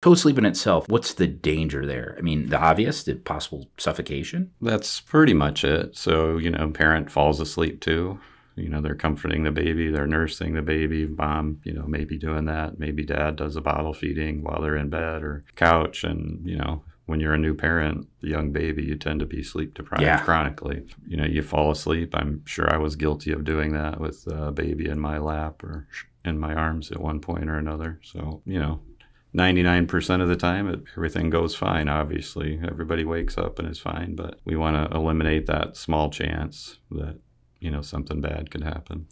Co-sleep in itself, what's the danger there? I mean, the obvious, the possible suffocation? That's pretty much it. So, you know, parent falls asleep too. You know, they're comforting the baby, they're nursing the baby. Mom, you know, maybe doing that. Maybe dad does a bottle feeding while they're in bed or couch. And, you know, when you're a new parent, the young baby, you tend to be sleep deprived Yeah. chronically. You know, you fall asleep. I'm sure I was guilty of doing that with a baby in my lap or in my arms at one point or another. So, you know, 99% of the time, it, everything goes fine, obviously. Everybody wakes up and is fine, but we want to eliminate that small chance that, you know, something bad could happen.